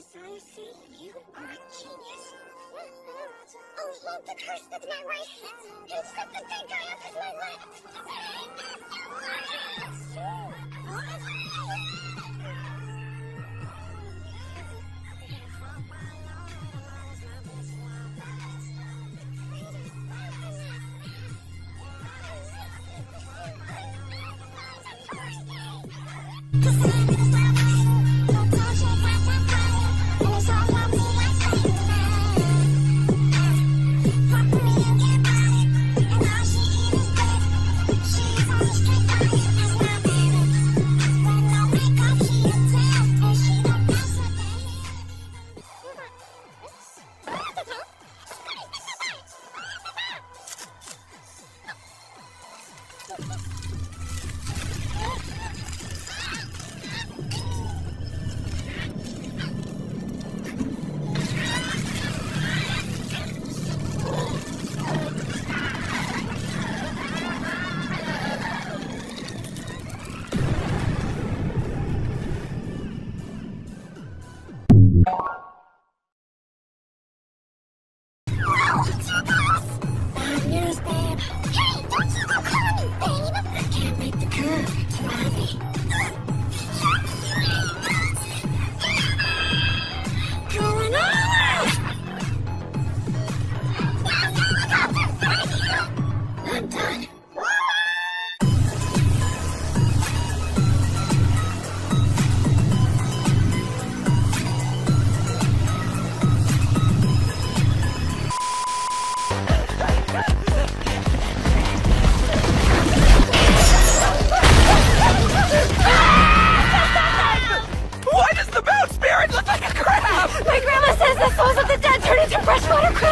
See, you are a genius. Oh, hold the curse with my right hand and set the dead guy up with my Bad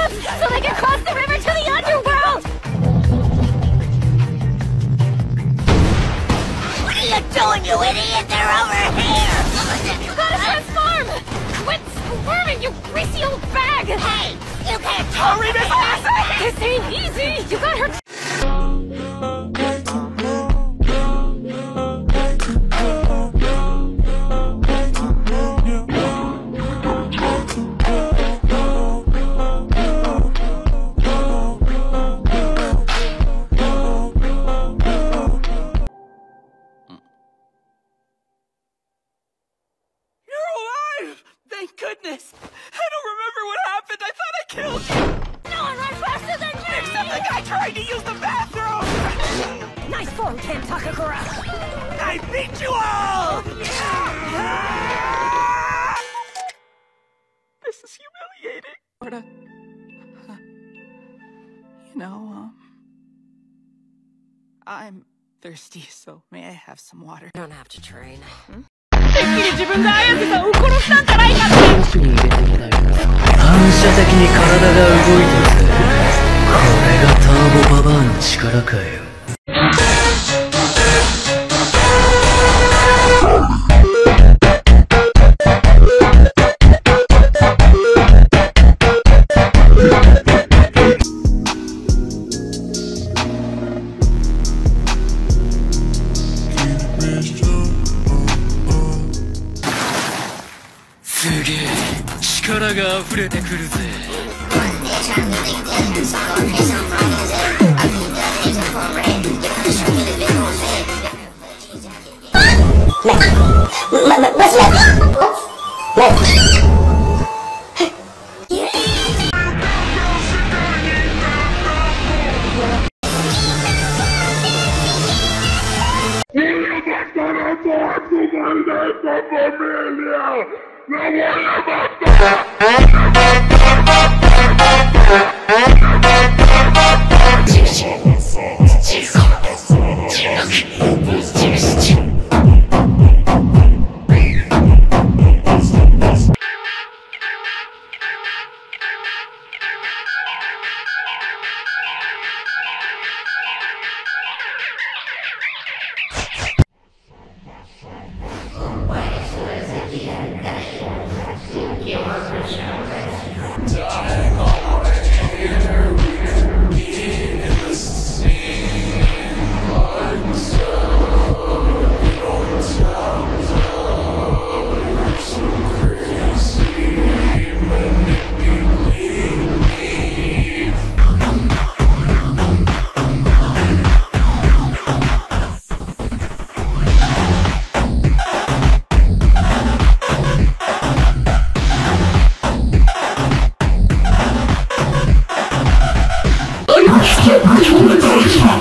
freshwater so they can cross the river to the underworld! What are you doing, you idiot? They're over here! You gotta transform! Quit squirming, you greasy old bag! Hey! You can't Hurry, Miss! This ain't easy! You got her... I thought I killed you! No one runs faster than me! Except the guy trying to use the bathroom! Nice form, Ken Takakura! I beat you all! This is humiliating. Sorta. You know, um... I'm thirsty, so may I have some water? You don't have to train. 自奥に入れてもらえます反射的に体が動いてるぜこれがターボババアの力かよ。が溢れてくるぜ Thank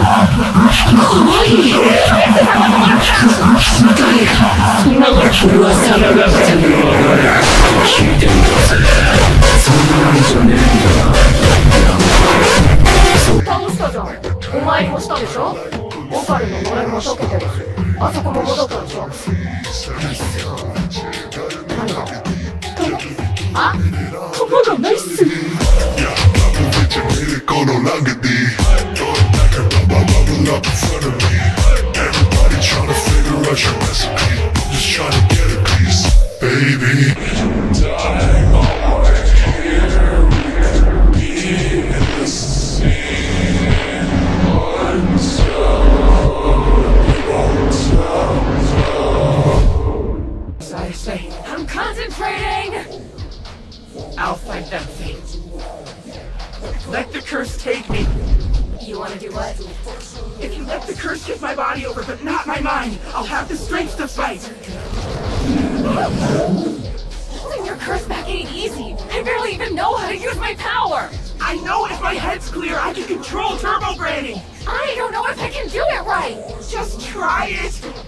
お前にもしたでしょ？オカルの呪いも解あそこも戻ったでし。ょ何が？Do what? If you let the curse take my body over, but not my mind, I'll have the strength to fight. Holding your curse back ain't easy I barely even know how to use my power I know if my head's clear, I can control Turbo Granny. I don't know if I can do it right Just try it.